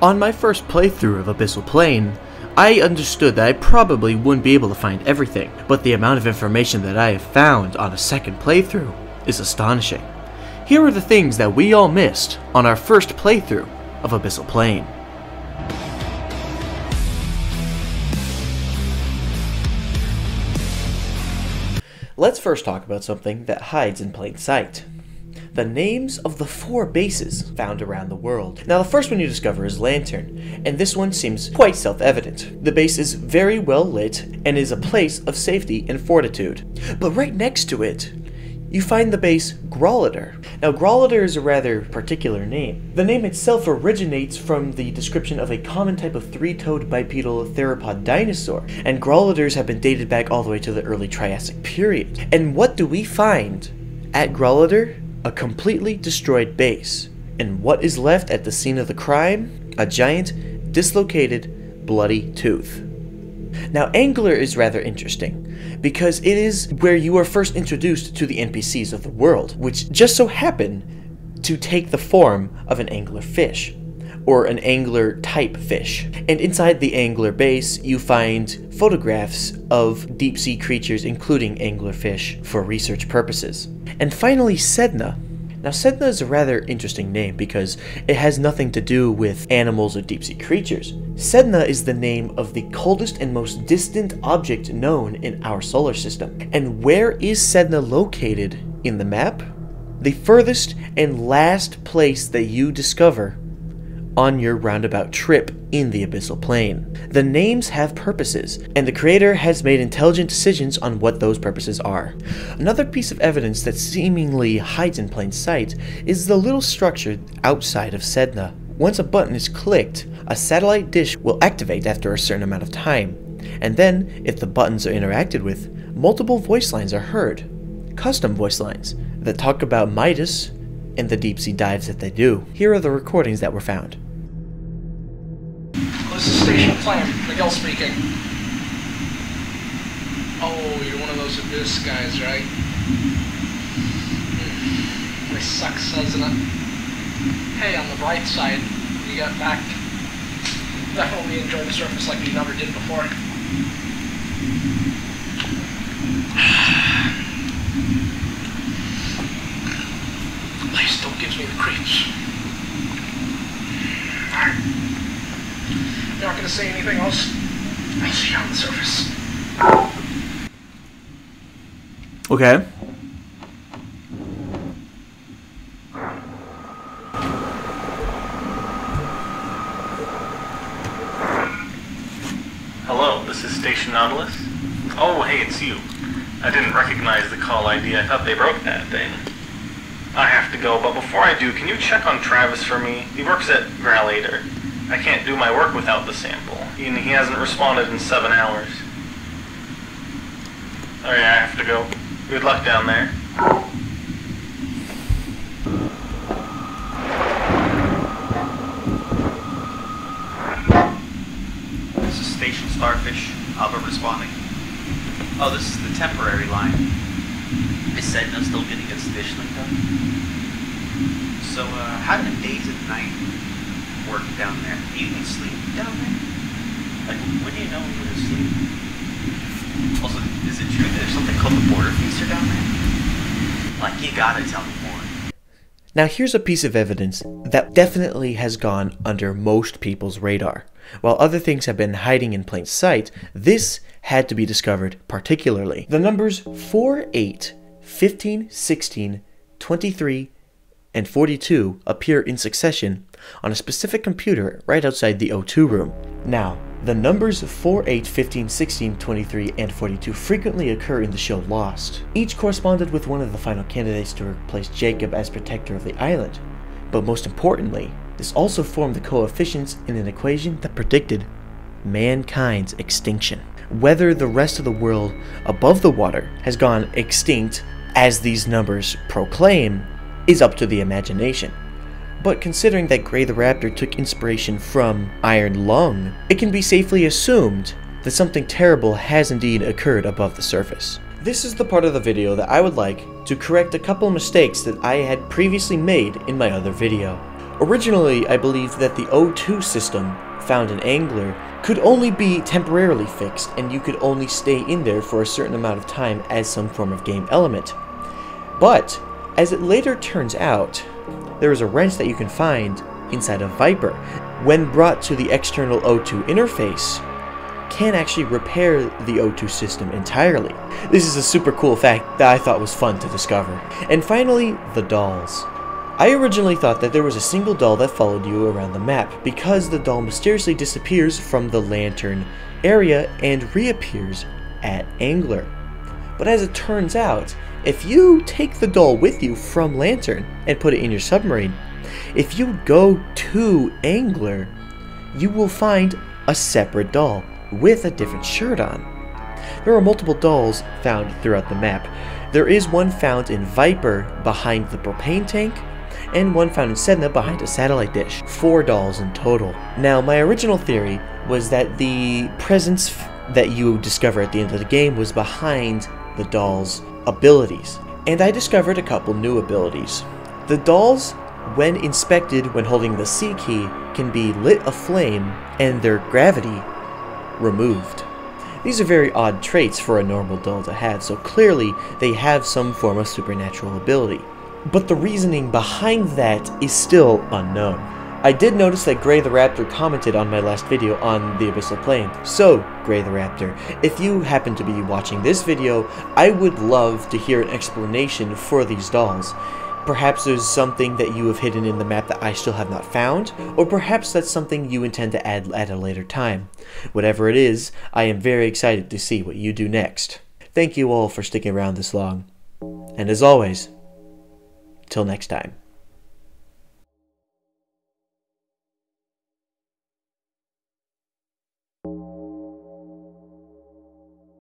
On my first playthrough of Abyssal Plain, I understood that I probably wouldn't be able to find everything, but the amount of information that I have found on a second playthrough is astonishing. Here are the things that we all missed on our first playthrough of Abyssal Plain. Let's first talk about something that hides in plain sight. The names of the four bases found around the world. Now, the first one you discover is Lantern, and this one seems quite self evident. The base is very well lit and is a place of safety and fortitude. But right next to it, you find the base Grallator. Now, Grallator is a rather particular name. The name itself originates from the description of a common type of three-toed bipedal theropod dinosaur, and Growlithers have been dated back all the way to the early Triassic period. And what do we find at Grallator? A completely destroyed base. And what is left at the scene of the crime? A giant, dislocated, bloody tooth. Now, Angler is rather interesting because it is where you are first introduced to the NPCs of the world, which just so happen to take the form of an angler fish or an angler type fish. And inside the angler base, you find photographs of deep sea creatures, including anglerfish, for research purposes. And finally, Sedna. Now, Sedna is a rather interesting name because it has nothing to do with animals or deep sea creatures. Sedna is the name of the coldest and most distant object known in our solar system. And where is Sedna located in the map? The furthest and last place that you discover on your roundabout trip in the Abyssal Plain. The names have purposes, and the creator has made intelligent decisions on what those purposes are. Another piece of evidence that seemingly hides in plain sight is the little structure outside of Sedna. Once a button is clicked, a satellite dish will activate after a certain amount of time, and then, if the buttons are interacted with, multiple voice lines are heard. Custom voice lines that talk about Midas and the deep sea dives that they do. Here are the recordings that were found. Station Plan, Miguel speaking. Oh, you're one of those Abyss guys, right? Hmm. This sucks, doesn't it? Hey, on the bright side, you got back. Definitely enjoy the surface like you never did before. Place still gives me the creeps. Alright. You're not gonna say anything else? I'll see you on the surface. Okay. Hello, this is Station Nautilus. Oh, hey, it's you. I didn't recognize the call ID. I thought they broke that thing. I have to go, but before I do, can you check on Travis for me? He works at Grallator. I can't do my work without the sample. He, he hasn't responded in seven hours. Alright, I have to go. Good luck down there. This is Station Starfish. Albert responding. Oh, this is the temporary line. Is Sedna still getting its dish done? So, uh, how do days and night work down there? Do you even sleep down there? Like, when do you know when you're asleep? Also, is it true that there's something called the Border Feaster down there? Like, you gotta tell me more. Now, here's a piece of evidence that definitely has gone under most people's radar. While other things have been hiding in plain sight, this had to be discovered particularly. The numbers 4, 8, 15, 16, 23, and 42 appear in succession on a specific computer right outside the O2 room. Now, the numbers 4, 8, 15, 16, 23, and 42 frequently occur in the show Lost. Each corresponded with one of the final candidates to replace Jacob as protector of the island. But most importantly, this also formed the coefficients in an equation that predicted mankind's extinction. Whether the rest of the world above the water has gone extinct, as these numbers proclaim, is up to the imagination. But considering that Gray the Raptor took inspiration from Iron Lung, it can be safely assumed that something terrible has indeed occurred above the surface. This is the part of the video that I would like to correct a couple mistakes that I had previously made in my other video. Originally, I believed that the O2 system found in Angler could only be temporarily fixed and you could only stay in there for a certain amount of time as some form of game element. But, as it later turns out, there is a wrench that you can find inside a Viper. When brought to the external O2 interface, can actually repair the O2 system entirely. This is a super cool fact that I thought was fun to discover. And finally, the dolls. I originally thought that there was a single doll that followed you around the map because the doll mysteriously disappears from the lantern area and reappears at Angler. But as it turns out, if you take the doll with you from Lantern and put it in your submarine, if you go to Angler, you will find a separate doll with a different shirt on. There are multiple dolls found throughout the map. There is one found in Viper behind the propane tank, and one found in Sedna behind a satellite dish. Four dolls in total. Now, my original theory was that the presence that you discover at the end of the game was behind the doll's abilities. And I discovered a couple new abilities. The dolls, when inspected when holding the C key, can be lit aflame and their gravity removed. These are very odd traits for a normal doll to have, so clearly they have some form of supernatural ability but the reasoning behind that is still unknown. I did notice that Gray the Raptor commented on my last video on the Abyssal Plain. So, Gray the Raptor, if you happen to be watching this video, I would love to hear an explanation for these dolls. Perhaps there's something that you have hidden in the map that I still have not found, or perhaps that's something you intend to add at a later time. Whatever it is, I am very excited to see what you do next. Thank you all for sticking around this long. And as always, Till next time.